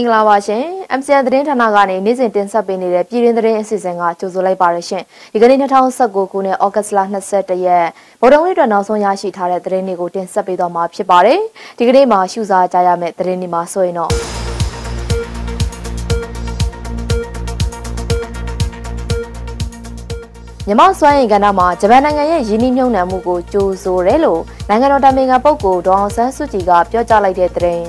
င်္ဂလာပါရှင် MCN သတင်းဌာနကနေနေ့စဉ်တင်ဆက်ပေးနေတဲ့ပြည်တွင်းသတင်းအစီအစဉ်ကကြိုဆိုလိုက်ပါရရှင်ဒီကနေ့2019ခုနှစ်ဩဂတ်လ22ရက်ဗုဒ္ဓဝင်အတွက်နောက်ဆုံးရရှိထားတဲ့သတင်းတွေကိုတင်ဆက်ပေးတော့မှာဖြစ်ပါတယ်ဒီကနေ့မှာရှုစားကြရမယ့်သတင်းတွေမှာဆိုရင်တော့မြမစွမ်းရင်ကဏ္ဍမှာဂျပန်နိုင်ငံရဲ့ယင်းနှိမ့်ညွံ့နှံမှုကိုကြိုးဆိုတယ်လို့နိုင်ငံတော်တိုင်ပင်ခံပုဂ္ဂိုလ်ဒေါအောင်ဆန်းစုကြည်ကပြောကြားလိုက်တဲ့သတင်း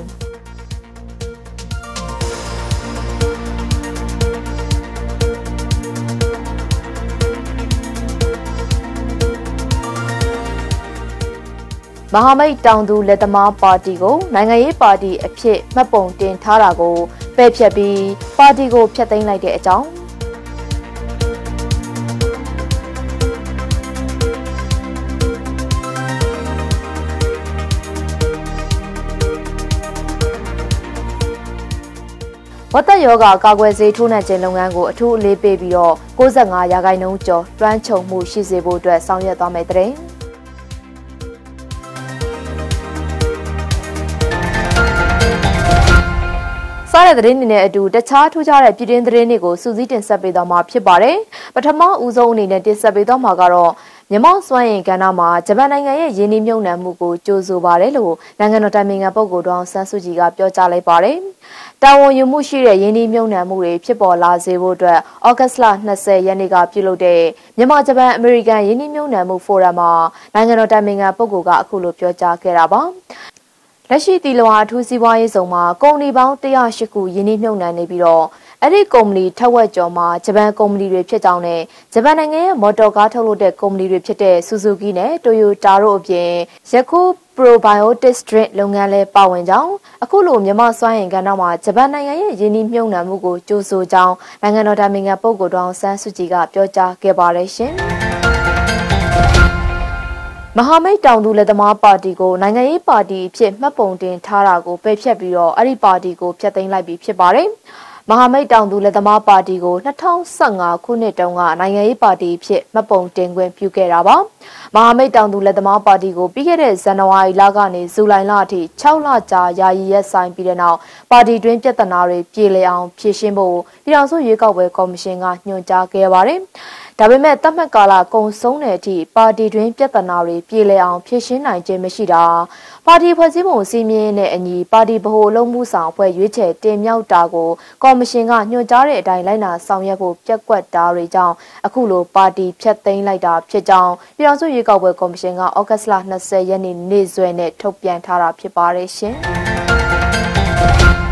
မဟာမိတ်တောင်သူလက်သမားပါတီကိုနိုင်ငံရေးပါတီအဖြစ်မှတ်ပုံတင်ထားတာကိုပယ်ဖျက်ပြီးပါတီကိုဖျက်သိမ်းလိုက်တဲ့အကြောင်းဝတ်သက်ယောဂကာကွယ်ဆေးထိုးနှံခြင်းလုပ်ငန်းကိုအထူးအလေးပေးပြီးတော့65ရာခိုင်နှုန်းကျော်လွှမ်းခြုံမှုရှိစေဖို့အတွက်ဆောင်ရွက်သွားမယ်တဲ့ စားတဲ့သတင်းတွေနဲ့အတူတခြားထူးခြားတဲ့ပြည်တွင်းသတင်းတွေကိုစူးစီးတင်ဆက်ပေးသွားမှာဖြစ်ပါတယ်။ပထမဦးဆုံးအနေနဲ့တင်ဆက်ပေးသွားမှာကတော့မြန်မာစွမ်းရင်ကဏ္ဍမှာဂျပန်နိုင်ငံရဲ့ယင်းနှိမ့်မြုံနှံမှုကိုကြိုးဆိုပါတယ်လို့နိုင်ငံတော်တိုင်ပင်ခံပုဂ္ဂိုလ်ဒေါအောင်ဆန်းစုကြည်ကပြောကြားလိုက်ပါတယ်။တာဝန်ယူမှုရှိတဲ့ယင်းနှိမ့်မြုံနှံမှုတွေဖြစ်ပေါ်လာစေဖို့အတွက်ဩဂတ်လ20ရက်နေ့ကပြုလုပ်တဲ့မြန်မာဂျပန်အမေရိကန်ယင်းနှိမ့်မြုံနှံမှုဖိုရမ်မှာနိုင်ငံတော်တိုင်ပင်ခံပုဂ္ဂိုလ်ကအခုလိုပြောကြားခဲ့တာပါ။ လက်ရှိတီလဝါအထူးစီးပွားရေးဆောင်မှာကုမ္ပဏီပေါင်း108ခုယင်းနှိမ့်မြုံနှံနေပြီးတော့အဲ့ဒီကုမ္ပဏီထက်ဝက်ကျော်မှာဂျပန်ကုမ္ပဏီတွေဖြစ်ကြောင်းနဲ့ဂျပန်နိုင်ငံရဲ့မော်တော်ကားထုတ်လုပ်တဲ့ကုမ္ပဏီတွေဖြစ်တဲ့ Suzuki နဲ့ Toyota တို့အပြင်ယခု Probiotics Drink လုပ်ငန်းလည်းပါဝင်ကြောင်းအခုလိုမြန်မာစွမ်းအင်ကဏ္ဍမှာဂျပန်နိုင်ငံရဲ့ယင်းနှိမ့်မြုံနှံမှုကိုကြိုးဆိုကြောင်းနိုင်ငံတော်ဒါမင်ငံပုဂ္ဂိုလ်တော်ဆန်းစုကြည်ကပြောကြားခဲ့ပါတယ်ရှင် မဟာမိတ်တောင်သူလက်သမားပါတီကိုနိုင်ငံရေးပါတီအဖြစ်မှတ်ပုံတင်ထားတာကိုပယ်ဖျက်ပြီးတော့အဲ့ဒီပါတီကိုဖျက်သိမ်းလိုက်ပြီးဖြစ်ပါတယ်။မဟာမိတ်တောင်သူလက်သမားပါတီကို2015ခုနှစ်တုန်းကနိုင်ငံရေးပါတီဖြစ်မှတ်ပုံတင်ခွင့်ပြုခဲ့တာပါမဟာမိတ်တောင်သူလက်သမားပါတီကိုပြီးခဲ့တဲ့ဇန်နဝါရီလကနေဇူလိုင်လအထိ6လကြာယာယီရက်ဆိုင်ပြီးတဲ့နောက်ပါတီတွင်းပြဿနာတွေပြေလည်အောင်ဖြေရှင်းဖို့ပြည်ထောင်စုရွေးကောက်ပွဲကော်မရှင်ကညွှန်ကြားခဲ့ပါတယ်ဒါပေမဲ့တတ်မှတ်ကာလကုံဆုံးတဲ့အထိပါတီတွင်းပြဿနာတွေပြေလည်အောင်ဖြေရှင်းနိုင်ခြင်းမရှိတာပါတီဖွဲ့စည်းပုံစည်းမျဉ်းနဲ့အညီပါတီဗဟိုအလုံးမှုဆောင်အဖွဲ့ရွေးချယ်တင်မြှောက်တာကိုကော်မရှင်ကညွှန်ကြားတဲ့အတိုင်းလိုက်နာဆောင်ရွက်ဖို့ပြက်ကွက်တာတွေကြောင့်အခုလိုပါတီဖျက်သိမ်းလိုက်တာဖြစ်ကြောင်းပြည်ထောင်စုရွေးကောက်ပွဲကော်မရှင်ကဩဂတ်လ20ရက်နေ့နေ့စွဲနဲ့ထုတ်ပြန်ထားတာဖြစ်ပါတယ်ရှင်။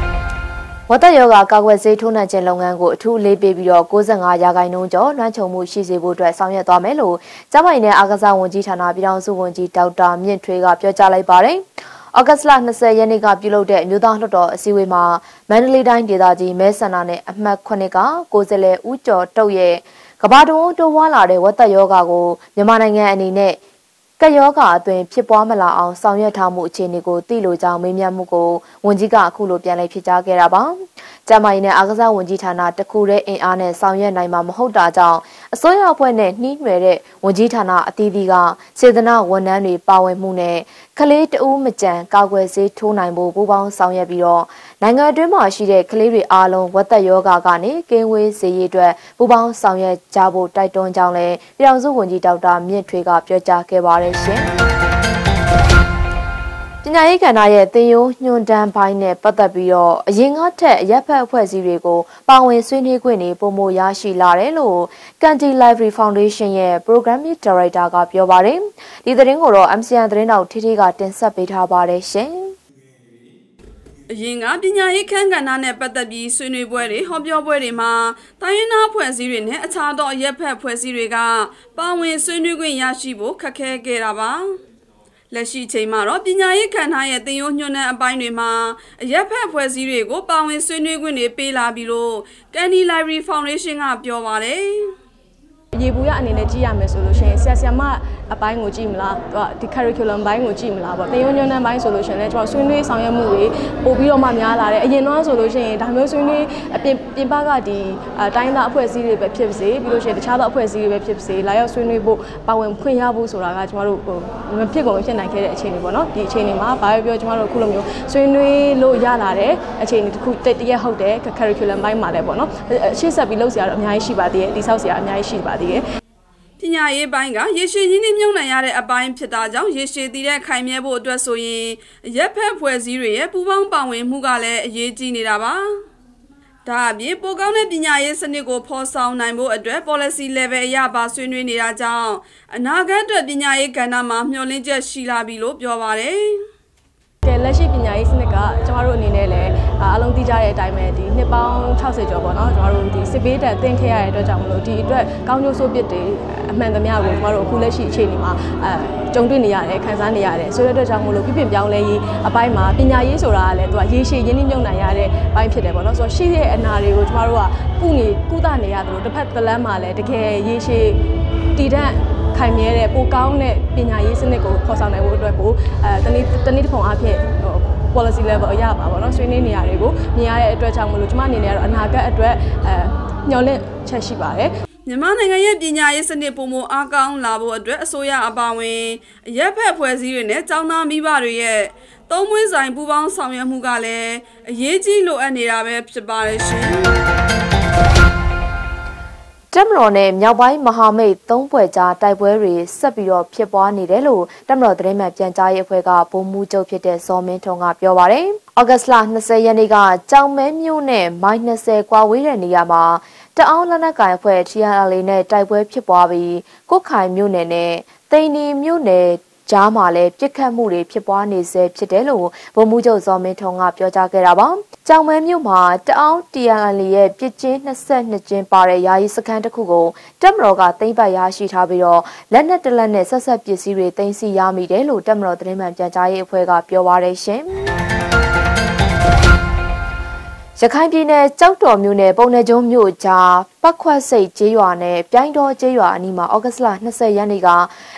ဝတ်သက်ယောဂကာကွယ်ဆေးထိုးနှံခြင်းလုပ်ငန်းကိုအထူးလေးပေးပြီးတော့65ရာခိုင်နှုန်းကျော်လွှမ်းခြုံမှုရှိစေဖို့အတွက်ဆောင်ရွက်သွားမယ်လို့ကျန်းမာရေးနဲ့အားကစားဝန်ကြီးဌာနပြည်ထောင်စုဝန်ကြီးဒေါက်တာမြင့်ထွေးကပြောကြားလိုက်ပါတယ်။ဩဂတ်လ20ရက်နေ့ကပြုလုပ်တဲ့အမျိုးသားလွှတ်တော်အစည်းအဝေးမှာမန္တလေးတိုင်းဒေသကြီးမဲဆန္ဒနယ်အမှတ်9ကကိုယ်စားလှယ်ဦးကျော်တုတ်ရဲ့ကဘာတုံးတိုးဝါလာတဲ့ဝတ်သက်ယောဂကိုမြန်မာနိုင်ငံအနေနဲ့ ကယောဂအသွင်ဖြစ်ပွားမလာအောင်ဆောင်ရွက်ထားမှုအခြေအနေကိုသိလိုကြောင်းမေးမြန်းမှုကိုဝန်ကြီးကအခုလိုပြန်လည်ဖြေကြားခဲ့တာပါ။ ကျန်းမာရေးနဲ့အားကစားဝန်ကြီးဌာနတခုတည်းအင်အားနဲ့ဆောင်ရွက်နိုင်မှာမဟုတ်တာကြောင့်အစိုးရအဖွဲ့နဲ့နှီးနွယ်တဲ့ဝန်ကြီးဌာနအသီးသီးကစေတနာဝန်ထမ်းတွေပါဝင်မှုနဲ့ကလေးတဦးမကြံကာကွယ်ဆေးထိုးနိုင်ဖို့ပူးပေါင်းဆောင်ရွက်ပြီးတော့နိုင်ငံအတွင်းမှာရှိတဲ့ကလေးတွေအားလုံးဝက်သက်ယောဂကနေကင်းဝေးစေရေးအတွက်ပူးပေါင်းဆောင်ရွက်ကြဖို့တိုက်တွန်းကြောင်းလည်းပြည်ထောင်စုဝန်ကြီးဒေါက်တာမြင့်ထွေးကပြောကြားခဲ့ပါတယ်ရှင်။ပ ညာရေးကဏ္ဍရဲ့သင်ရိုးညွှန်တန်းပိုင်းနဲ့ပတ်သက်ပြီးတော့အရင်ကထက်ရပ်ဖက်အဖွဲ့အစည်းတွေကိုပါဝင်ဆွေးနွေးခွင့်တွေပုံမရရှိလာတယ်လို့ Kanti Library Foundation ရဲ့ Programming Director ကပြောပါတယ်။ဒီသတင်းကိုတော့ MCN သတင်းတောက်ထိထိကတင်ဆက်ပေးထားပါတယ်ရှင်။အရင်ကပညာရေးခန်းကဏ္ဍနဲ့ပတ်သက်ပြီးဆွေးနွေးပွဲတွေဟောပြောပွဲတွေမှာတိုင်းရင်းသားဖွဲ့စည်းတွေနဲ့အခြားသောအရက်ဖက်ဖွဲ့စည်းတွေကပါဝင်ဆွေးနွေးခွင့်ရရှိဖို့ခက်ခဲခဲ့တာပါ လက်ရှိချိန်မှာတော့ပညာရေးခန္ဓာရဲ့သင်ရိုးညွှန်တဲ့အပိုင်းတွေမှာအရက်ဖက်ဖွဲ့စည်းတွေကိုပါဝင်ဆွေးနွေးခွင့်တွေပေးလာပြီးလို့ Candy Library Foundation ကပြောပါတယ်အ ရင်ယေဘူးရအနေနဲ့ကြည့်ရမယ်ဆိုလို့ရှိရင်ဆရာဆရာမအပိုင်းကိုကြည့်မလားသူကဒီ curriculum ဘိုင်းကိုကြည့်မလားပေါ့တင်ယုံညွန်းတဲ့ဘိုင်းဆိုလို့ရှိရင်လည်းကျွန်တော်ဆွေးနွေးဆောင်ရွက်မှုတွေပို့ပြီးတော့မှများလာတယ်အရင်တော့ဆိုလို့ရှိရင်ဒါမျိုးဆွေးနွေးအပြင်ပြင်ပကဒီအတိုင်းသားအဖွဲ့အစည်းတွေပဲဖြစ်စေပြီးလို့ရှိရင်တခြားသောအဖွဲ့အစည်းတွေပဲဖြစ်စေလာရောက်ဆွေးနွေးဖို့ပါဝင်ခွင့်ရဖို့ဆိုတာကကျွန်တော်တို့ဟိုမဖြစ်ကုန်ဖြစ်နိုင်ခဲ့တဲ့အခြေအနေပေါ့နော်ဒီအခြေအနေမှာဘာပဲပြောကျွန်တော်တို့အခုလိုမျိုးဆွေးနွေးလို့ရလာတဲ့အခြေအနေတစ်ခုတရက်ဟုတ်တယ် curriculum ဘိုင်းမှာလည်းပေါ့နော်ရှေ့ဆက်ပြီးလုပ်စရာတော့အများကြီးရှိပါသေးတယ်ဒီဆောက်စရာအများကြီးရှိပါသေးတယ်ပညာရေးပိုင်းကရေရှည်ရင်းနှီးမြှုပ်နှံရတဲ့အပိုင်းဖြစ်တာကြောင့်ရေရှည်တည်တဲ့ခိုင်မြဲဖို့အတွက်ဆိုရင်ရက်ဖက်ဖွဲ့စည်းတွေရဲ့ပူးပေါင်းပါဝင်မှုကလည်းအရေးကြီးနေတာပါဒါအပြင်ပိုကောင်းတဲ့ပညာရေးစနစ်ကိုဖော်ဆောင်နိုင်ဖို့အတွက် policy level အရပါဆွေးနွေးနေတာကြောင့်အနာဂတ်အတွက်ပညာရေးကဏ္ဍမှာမျှော်လင့်ချက်ရှိလာပြီလို့ပြောပါတယ်ကဲလက်ရှိပညာရေးစနစ်ကကျမတို့အနေနဲ့လည်း အားလုံးသိကြတဲ့အတိုင်းပဲဒီနှစ်ပေါင်း60ကျော်ပေါ့နော်ကျမတို့ဒီစစ်ဘေးတန်သင်ခဲ့ရတဲ့အတွက်ကြောင့်မလို့ဒီအတွက်ကောင်းကျိုးဆိုးပြစ်တွေအမှန်သမျှကိုကျမတို့အခုလက်ရှိအခြေအနေမှာအဲကြုံတွေ့နေရတယ်ခံစားနေရတယ်ဆိုတဲ့အတွက်ကြောင့်မလို့ပြပြပြောင်းလဲရေးအပိုင်းမှာပညာရေးဆိုတာကလည်းသူကရေရှည်ရင်းနှီးမြှုပ်နှံရတဲ့ဘိုင်းဖြစ်တယ်ပေါ့နော်ဆိုတော့ရှိတဲ့အနာတွေကိုကျမတို့ကကုနေကုသနေရတယ်လို့တစ်ဖက်တစ်လမ်းမှာလည်းတကယ်ရေရှည်တည်တဲ့ခိုင်မြဲတဲ့ပိုကောင်းတဲ့ပညာရေးစနစ်ကိုခေါ်ဆောင်နိုင်ဖို့အတွက်ကိုအဲတနေ့တနေ့တစ်ပုံအဖြစ်ဟို policy level အရပါပေါ့နော်ဆွေးနွေးနေရတွေကိုမြင်ရတဲ့အတွက်ကြောင့်မလို့ကျမအနေနဲ့ကတော့အနာဂတ်အတွက်အဲညှော်လင့်ချက်ရှိပါတယ်မြန်မာနိုင်ငံရဲ့ပညာရေးစနစ်ပုံမအားကောင်းလာဖို့အတွက်အစိုးရအပါအဝင်ရက်ဖက်ဖွဲ့စည်းတွေနဲ့ကျောင်းသားမိဘတွေရဲ့သုံးမွေးဆိုင်ပူးပေါင်းဆောင်ရွက်မှုကလည်းအရေးကြီးလိုအပ်နေတာပဲဖြစ်ပါတယ်ရှင် တက်မတော်နဲ့မြောက်ပိုင်းမဟာမိတ်သုံးဖွဲ့ကြားတိုက်ပွဲတွေဆက်ပြီးတော့ဖြစ်ပွားနေတယ်လို့တက်မတော်သတင်းမှန်ပြန်ကြားရေးအဖွဲ့ကဗိုလ်မှူးချုပ်ဖြစ်တဲ့ဇော်မင်းထွန်းကပြောပါတယ်။ဩဂတ်စ်လ20ရက်နေ့ကကြောင်မဲမြို့နဲ့မိုင်20ကွာဝေးတဲ့နေရာမှာတအောင်းလက်နက်ကိုင်အဖွဲ့ TNL နဲ့တိုက်ပွဲဖြစ်ပွားပြီးကုတ်ခိုင်မြို့နယ်နဲ့သိန်းနီမြို့နယ် ကြားမှာလည်းပြစ်ခတ်မှုတွေဖြစ်ပွားနေဆဲဖြစ်တယ်လို့ဗိုလ်မှူးချုပ်ဇော်မင်းထွန်းကပြောကြားခဲ့တာပါ။ကြောင်မဲမြို့မှာတအောင်း TNL ရဲ့ပြစ်ချင်း22ကျင်းပါတဲ့ယာယီစခန်းတစ်ခုကိုတက်မတော်ကသိမ်းပိုက်ရရှိထားပြီးတော့လက်နက်တလက်နဲ့ဆက်ဆက်ပစ္စည်းတွေသိမ်းဆည်းရမိတယ်လို့တက်မတော်သတင်းမှန်ပြန်ကြားရေးအဖွဲ့ကပြောပါရရှင်။ ရခိုင်ပြည်နယ်ကြောက်တော်မြို့နယ်ပုံနယ်ကျုံမြို့ကြားပတ်ခွက်စိတ်ကျေးရွာနဲ့ပြိုင်းတော်ကျေးရွာအနီးမှာဩဂတ်စ်လ20ရက်နေ့က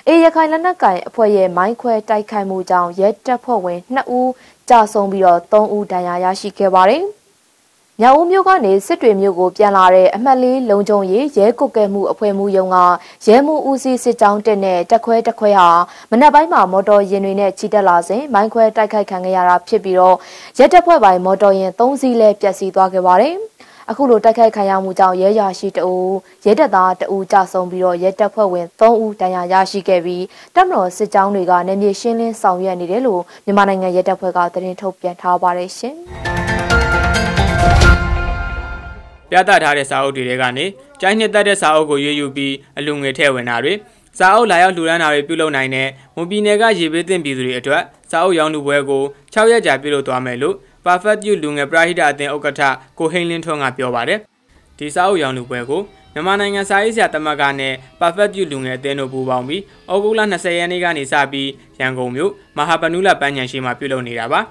အေရခိုင်လက်နက်ကိုင်အဖွဲ့ရဲ့မိုင်းခွဲတိုက်ခိုက်မှုကြောင့်ရဲတပ်ဖွဲ့ဝင်2ဦးကြာဆုံးပြီးတော့3ဦးဒဏ်ရာရရှိခဲ့ပါတယ်။ မြောက်ဦးမြို့ကနေစစ်တွေမြို့ကိုပြန်လာတဲ့အမှတ်လေးလုံခြုံရေးရဲကုတ်ကဲမှုအဖွဲ့မှုယုံကရဲမှုဦးစီးစစ်ကြောင်းတက်တဲ့တက်ခွဲတက်ခွဲဟာမနက်ပိုင်းမှာမော်တော်ယာဉ်တွေနဲ့ချီတက်လာစဉ်မိုင်းခွဲတိုက်ခိုက်ခံခဲ့ရတာဖြစ်ပြီးတော့ရဲတပ်ဖွဲ့ပိုင်းမော်တော်ယာဉ်၃စီးလဲပျက်စီးသွားခဲ့ပါတယ်။အခုလိုတိုက်ခိုက်ခံရမှုကြောင့်ရဲရရှိတအူရဲတပ်သားတအူကြဆုံးပြီးတော့ရဲတပ်ဖွဲ့ဝင်3ဦးဒဏ်ရာရရှိခဲ့ပြီးတပ်မတော်စစ်ကြောင်းတွေကနေမြေရှင်းလင်းဆောင်ရွက်နေတယ်လို့မြန်မာနိုင်ငံရဲတပ်ဖွဲ့ကသတင်းထုတ်ပြန်ထားပါတယ်ရှင်။ ပြသထားတဲ့စာအုပ်တွေကနေကြိုင်းနှစ်သက်တဲ့စာအုပ်ကိုရွေးယူပြီးအလူငွေထည့်ဝင်တာတွေစာအုပ်လာရောက်လှူဒန်းတာတွေပြုလုပ်နိုင်တဲ့မွန်ပြည်နယ်ကရေဘေးသင့်ပြည်သူတွေအတွက်စာအုပ်ရောင်းလူပွဲကို6ရက်ကြာပြုလုပ်သွားမယ်လို့ Perfect You လူငယ်ပရာဟိတအသင်းဥက္ကဋ္ဌကိုဟိန်လင်းထွန်းကပြောပါတယ်ဒီစာအုပ်ရောင်းလူပွဲကိုမြန်မာနိုင်ငံစာရေးဆရာတမကနဲ့ Perfect You လူငယ်အသင်းတို့ပူးပေါင်းပြီးဩဂုတ်လ20ရက်နေ့ကနေစပြီးရန်ကုန်မြို့မဟာပနုလပန်းညံရှိမှာပြုလုပ်နေတာပါ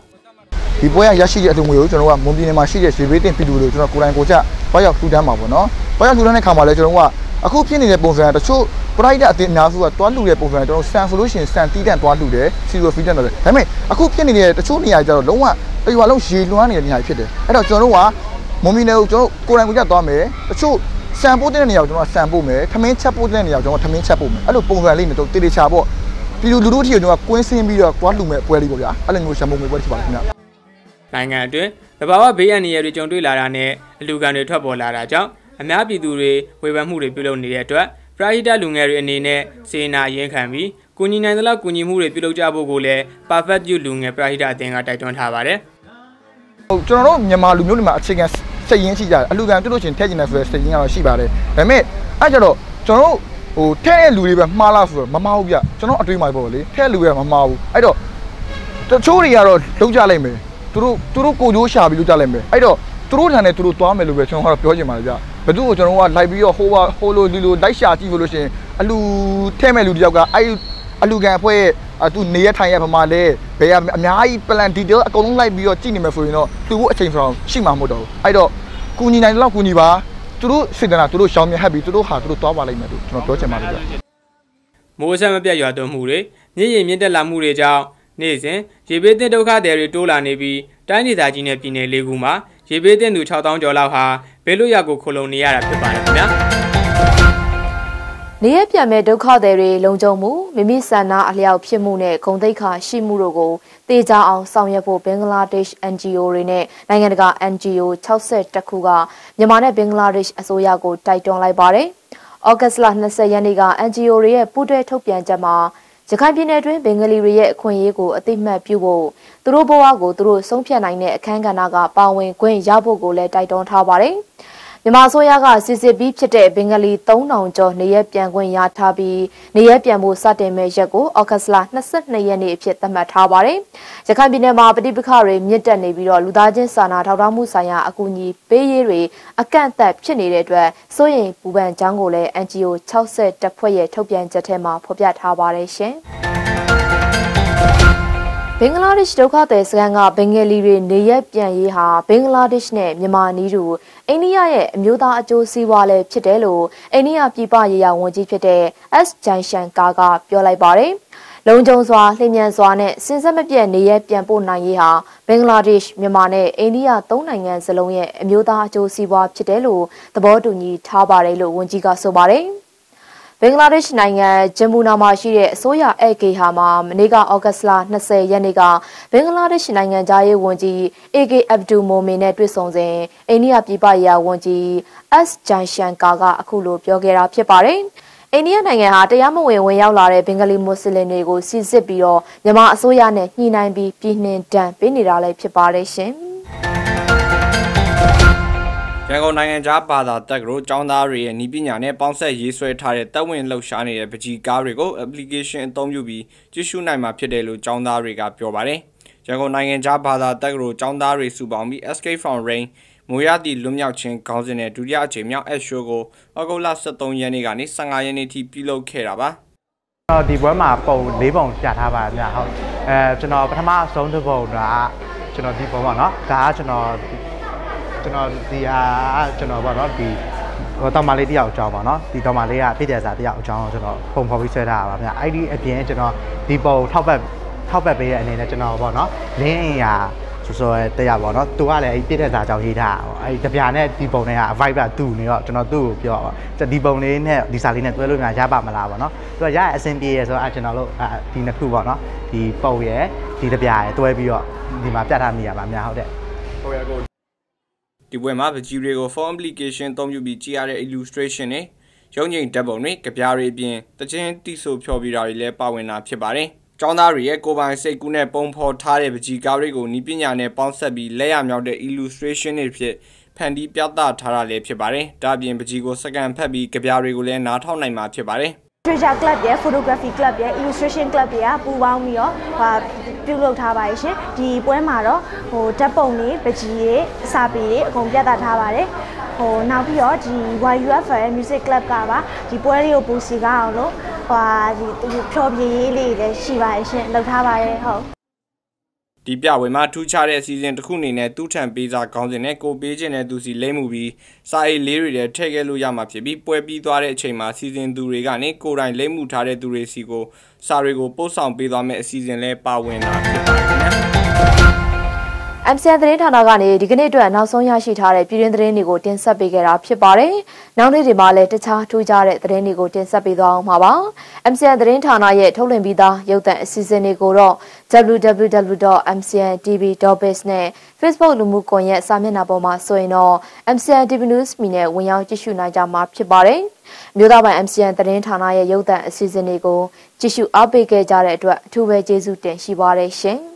ဒီပွဲရရရှိတဲ့အထုံငွေကိုကျွန်တော်ကမွန်ပြည်နယ်မှာရှိတဲ့ရေဘေးတင်ပြည်သူတွေကိုကျွန်တော်ကိုယ်တိုင်ကိုကျဘာရောက်ထူတန်းမှာပေါ့နော်ဘာရောက်ထူတန်းတဲ့ခါမှာလည်းကျွန်တော်ကအခုဖြစ်နေတဲ့ပုံစံတချို့ private အတင်းအများစုကတွားလူတဲ့ပုံစံကျွန်တော်စံဆိုလို့ရှိရင်စံတီးတန့်တွားလူတယ် zero fee တန့်တယ်ဒါပေမဲ့အခုဖြစ်နေတဲ့တချို့နေရာကျတော့လုံးဝတရွာလုံးရေလွှမ်းနေတဲ့နေရာဖြစ်တယ်အဲ့တော့ကျွန်တော်တို့ကမွန်ပြည်နယ်ကိုကျွန်တော်ကိုယ်တိုင်ကိုကျသွားမယ်တချို့စံပို့တဲ့နေရာကိုကျွန်တော်စံပို့မယ်ထမင်းချက်ပို့တဲ့နေရာကိုကျွန်တော်ထမင်းချက်ပို့မယ်အဲ့လိုပုံစံလေးနဲ့တော့တေတေချာပေါ့ပြည်သူလူထုအထိကိုကျွန်တော်ကွင်းဆင်းပြီးတော့တွားလူမဲ့ပွဲလေးပေါ့ဗျာအဲ့လိုမျိုးရှမ်းပုံမဲ့ပွဲဖြစ်ပါတယ်ခင်ဗျာ နိုင်ငံအတွင်းတဘာဝဘေးအန္တရာယ်တွေကြုံတွေ့လာတာနဲ့အလူခံတွေထွက်ပေါ်လာတာကြောင့်အများပြည်သူတွေဝေဖန်မှုတွေပြုလုပ်နေတဲ့အတွက်ပရာဟိတလူငယ်တွေအနေနဲ့စေနာရင်းခံပြီးကုညီနိုင်သလောက်ကုညီမှုတွေပြုလုပ်ကြဖို့ကိုလည်း Perfect You လူငယ်ပရာဟိတအသင်းကတိုက်တွန်းထားပါတယ်။ဟုတ်ကျွန်တော်တို့မြန်မာလူမျိုးတွေမှာအခြေခံစိတ်ရင်းရှိကြတယ်အလူခံတွေ့လို့ချင်းထည့်ကျင်တယ်ဆိုတဲ့စိတ်ရင်းကတော့ရှိပါတယ်။ဒါပေမဲ့အဲ့ကြတော့ကျွန်တော်တို့ဟိုထဲတဲ့လူတွေပဲမှားလားဆိုတော့မမှားဘူးဗျကျွန်တော်အတွေးမှာပေါ့လေထဲလူတွေမမှားဘူးအဲ့တော့တချို့တွေကတော့လုံးကြလိုက်မယ် သူတို့သူတို့ကိုကြိုးရှာပြီးလုပ်ကြလိုက်မယ်အဲ့တော့သူတို့ထံနဲ့သူတို့သွားမယ်လို့ပဲကျွန်တော်ကတော့ပြောချင်ပါတယ်ဗျဘယ်သူ့ကိုကျွန်တော်ကလိုက်ပြီးတော့ဟိုးဟိုးလိုဒီလိုလိုက်ရှာကြည့်လို့လို့ရှိရင်အလူထဲမဲ့လူတယောက်ကအဲ့အလူကန်အဖွဲ့ရဲ့သူနေရထိုင်ရပမာလဲဘယ်အများကြီး plan detail အကုန်လုံးလိုက်ပြီးတော့ကြည့်နေမယ်ဆိုရင်တော့သူ့ဘုတ်အချိန်ဆိုတော့ရှိမှာမဟုတ်တော့ဘူးအဲ့တော့ကူညီနိုင်တော့ကူညီပါသူတို့စေတနာသူတို့ရှောင်းမြဟပ်ပြီးသူတို့ဟာသူတို့သွားပါလိမ့်မယ်လို့ကျွန်တော်ပြောချင်ပါတယ်ဗျမိုးဆက်မပြတ်ရွာသွန်းမှုတွေမြင့်ရင်မြင့်တက်လာမှုတွေကြောင့် နေ့စဉ်ရေဘေးသင့်ဒုက္ခသည်တွေတိုးလာနေပြီးတိုင်းဒေသကြီးနဲ့ပြည်နယ်လေးခုမှာရေဘေးသင့်သူ6000ကျော်လောက်ဟာဘေးလွတ်ရာကိုခိုလုံနေရတာဖြစ်ပါတယ်ခင်ဗျာနေရပြန်မဲ့ဒုက္ခသည်တွေလုံခြုံမှုမိမိဆန္ဒအလျောက်ဖြစ်မှုနဲ့ဂုဏ်သိက္ခာရှိမှုတို့ကိုတေချာအောင်ဆောင်ရွက်ဖို့ဘင်္ဂလားဒေ့ရှ် NGO တွေနဲ့နိုင်ငံတကာ NGO 62ခုကမြန်မာနဲ့ဘင်္ဂလားဒေ့ရှ်အစိုးရကိုတိုက်တွန်းလိုက်ပါတယ်။ဩဂတ်စ်လ20ရက်နေ့က NGO တွေရဲ့ပူးတွဲထုတ်ပြန်ချက်မှာ ရခိုင်ပြည်နယ်တွင်းဘင်္ဂလီတွေရဲ့အခွင့်အရေးကိုအသိမှတ်ပြုဖို့သူတို့ဘဝကိုသူတို့ဆုံးဖြတ်နိုင်တဲ့အခမ်းကဏ္ဍကပါဝင်ခွင့်ရဖို့ကိုလည်းတိုက်တွန်းထားပါတယ်။ မြန်မာအစိုးရကစစ်စစ်ပြီးဖြစ်တဲ့ဘင်္ဂလီ3000ကျော်နေရပြန်ခွင့်ရထားပြီးနေရပြန်ဖို့စတင်မဲ့ရက်ကိုအောက်ဂတ်စ်လ22ရက်နေ့အဖြစ်သတ်မှတ်ထားပါတယ်။ရခိုင်ပြည်နယ်မှာပဋိပက္ခတွေမြင့်တက်နေပြီးတော့လူသားချင်းစာနာထောက်ထားမှုဆိုင်ရာအကူအညီပေးရေးတွေအကန့်အသတ်ဖြစ်နေတဲ့အတွက်စိုးရိမ်ပူပန်ကြောင်းကိုလည်း NGO 60တပ်ဖွဲ့ရဲ့ထုတ်ပြန်ချက်ထဲမှာဖော်ပြထားပါတယ်ရှင်။ ဘင်္ဂလားဒေ့ရှ်ဒုက္ခသည်စခန်းကဘင်္ဂလီတွေနေရက်ပြန်ရေးဟာဘင်္ဂလားဒေ့ရှ်နဲ့မြန်မာနီးတူအိန္ဒိယရဲ့အမျိုးသားအကျိုးစီးပွားလည်းဖြစ်တယ်လို့အိန္ဒိယပြည်ပရေးရာဝန်ကြီးဖြစ်တဲ့ S ဂျိုင်ရှန်ကာကပြောလိုက်ပါတယ်။လုံခြုံစွာလျင်မြန်စွာနဲ့စဉ်ဆက်မပြတ်နေရက်ပြန်ပို့နိုင်ရေးဟာဘင်္ဂလားဒေ့ရှ်မြန်မာနဲ့အိန္ဒိယသုံးနိုင်ငံစလုံးရဲ့အမျိုးသားအကျိုးစီးပွားဖြစ်တယ်လို့သဘောတူညီထားပါတယ်လို့ဝန်ကြီးကဆိုပါတယ်။ ဘင်္ဂလားဒေ့ရှ်နိုင်ငံဂျမ်မူနာမှာရှိတဲ့အစိုးရဧကေဟာမှာမနေ့ကဩဂတ်စ်လ20ရက်နေ့ကဘင်္ဂလားဒေ့ရှ်နိုင်ငံသားရေးဝန်ကြီး AK အဗ်ဒူမိုမင်နဲ့တွေ့ဆုံစဉ်အိန္ဒိယပြည်ပရေးဝန်ကြီး S ဂျန်ရှန်ကာကအခုလိုပြောခဲ့တာဖြစ်ပါတယ်။အိန္ဒိယနိုင်ငံဟာတရားမဝင်ဝင်ရောက်လာတဲ့ဘင်္ဂလီမွတ်စလင်တွေကိုစီစစ်ပြီးတော့မြန်မာအစိုးရနဲ့ညှိနှိုင်းပြီးပြည်နှင်ဒဏ်ပေးနေတာလည်းဖြစ်ပါတယ်ရှင်။ ရန်ကုန်နိုင်ငံသားဘာသာတက်ကရိုကျောင်းသားတွေရဲ့ဤပညာနဲ့ပေါင်းဆက်ရေးဆွဲထားတဲ့တပ်ဝင်လှုပ်ရှားနေတဲ့ပကြီကားတွေကို application အသုံးပြုပြီးကြည့်ရှုနိုင်မှာဖြစ်တယ်လို့ကျောင်းသားတွေကပြောပါတယ်။ရန်ကုန်နိုင်ငံသားဘာသာတက်ကရိုကျောင်းသားတွေစုပေါင်းပြီး Escape from Rain မိုးရသည့်လွတ်မြောက်ခြင်းခေါင်းစဉ်နဲ့ဒုတိယအကြိမ်မြောက် Ash Show ကိုဩဂုတ်လ23ရက်နေ့ကနေ15ရက်နေ့ထိပြုလုပ်ခဲ့တာပါ။တော့ဒီဘွဲမှာပုံ၄ပုံပြထားပါဗျာဟုတ်အဲကျွန်တော်ပထမအဆုံးတစ်ပုံကကျွန်တော်ဒီပုံပေါ့နော်ဒါကကျွန်တော် ကျွန်တော်ဒီဟာကျွန်တော်ပေါ့နော်ဒီဟိုတောင်မလေးတယောက်အကြောင်းပါနော်ဒီတောင်မလေးကပြည့်တယ်စာတယောက်အကြောင်းကိုကျွန်တော်ပုံဖော်ပြီးဆွဲထားတာပါဗျာအဲ့ဒီအပြင်ကျွန်တော်ဒီပုံထောက်ပတ်ထောက်ပတ်ပေးတဲ့အနေနဲ့ကျွန်တော်ပေါ့နော်လင်းအင်ရာဆိုဆိုတရားပေါ့နော်သူကလည်းအဲ့ပြည့်တဲ့စာကြောင့်ရေးထားတာပေါ့အဲ့တပြာနဲ့ဒီပုံတွေက vibe ကတူနေတော့ကျွန်တော်သူ့ကိုပြောပါဒီပုံလေးနဲ့ဒီစာလေးနဲ့တွဲလို့များရပါမလားပေါ့နော်သူကရရအဆင်ပြေရဆိုတော့ကျွန်တော်တို့ဒီနှစ်ခုပေါ့နော်ဒီပုံရယ်ဒီတပြာရယ်တွဲပြီးတော့ဒီမှာပြတ်ထားမိရပါများဟုတ်တဲ့ဟုတ်ရကို ဒီပွဲမှာပကြီးတွေကို form application သုံးပြုပြီးကြည့်ရတဲ့ illustration တွေရုံငိမ်ဓာတ်ပုံတွေကြပြားတွေအပြင်တခြင်းတိဆိုဖြော်ပြတာတွေလည်းပါဝင်တာဖြစ်ပါတယ်။ကျောင်းသားတွေရဲ့ကိုပိုင်စိတ်ကူးနဲ့ပုံဖော်ထားတဲ့ပကြီးကားတွေကိုနီးပညာနဲ့ပေါင်းစပ်ပြီးလက်ရမြောက်တဲ့ illustration တွေဖြစ်ဖန်တီးပြသထားတာလည်းဖြစ်ပါတယ်။ဒါ့အပြင်ပကြီးကိုစကန်ဖတ်ပြီးကြပြားတွေကိုလည်းနားထောင်နိုင်မှာဖြစ်ပါတယ်။ Treasure Club ရဲ့ Photography Club ရဲ့ Illustration Club တွေကပူးပေါင်းပြီးတော့ဟာ ပြုလုပ်ထားပါရှင်ဒီပွဲမှာတော့ဟိုဓာတ်ပုံတွေပကြီးတွေအစာပေတွေအကုန်ပြသထားပါတယ်ဟိုနောက်ပြီးတော့ဒီ YUFL Music Club ကပါဒီပွဲလေးကိုပူစီကားအောင်လို့ဟိုဒီဖြောပြရေးလေးလည်းရှိပါတယ်ရှင်လုပ်ထားပါတယ်ဟုတ် ဒီပြပွဲမှာထူးခြားတဲ့အစီအစဉ်တစ်ခုအနေနဲ့သူ့ထံပေးစာခေါင်းစဉ်နဲ့ကိုပေးခြင်းတဲ့သူစီလိမ့်မှုပြီးစာအိတ်လေးတွေထည့်ခဲ့လို့ရမှာဖြစ်ပြီးပွဲပြီးသွားတဲ့အချိန်မှာစီစဉ်သူတွေကနေကိုယ်တိုင်လိမ့်မှုထားတဲ့သူတွေစီကိုစာတွေကိုပို့ဆောင်ပေးသွားမယ့်အစီအစဉ်လဲပါဝင်တာဖြစ်ပါတယ်ခင်ဗျာ MCN သတင်းဌာနကနေဒီကနေ့အတွက်နောက်ဆုံးရရှိထားတဲ့ပြည်တွင်းသတင်းတွေကိုတင်ဆက်ပေးခဲ့တာဖြစ်ပါတယ်။နောက်နေ့ဒီမှာလည်းတခြားထူးခြားတဲ့သတင်းတွေကိုတင်ဆက်ပေးသွားအောင်ပါပါ။ MCN သတင်းဌာနရဲ့ထုတ်လွှင့်ပြီးသားရုပ်သံအစီအစဉ်တွေကိုတော့ www.mcntv.biz နဲ့ Facebook လူမှုကွန်ရက်စာမျက်နှာပေါ်မှာဆိုရင်တော့ MCN TV News မီနဲ့ဝင်ရောက်ကြည့်ရှုနိုင်ကြမှာဖြစ်ပါတယ်။မြို့သားပိုင် MCN သတင်းဌာနရဲ့ရုပ်သံအစီအစဉ်တွေကိုကြည့်ရှုအားပေးခဲ့ကြတဲ့အတွက်အထူးပဲကျေးဇူးတင်ရှိပါတယ်ရှင်။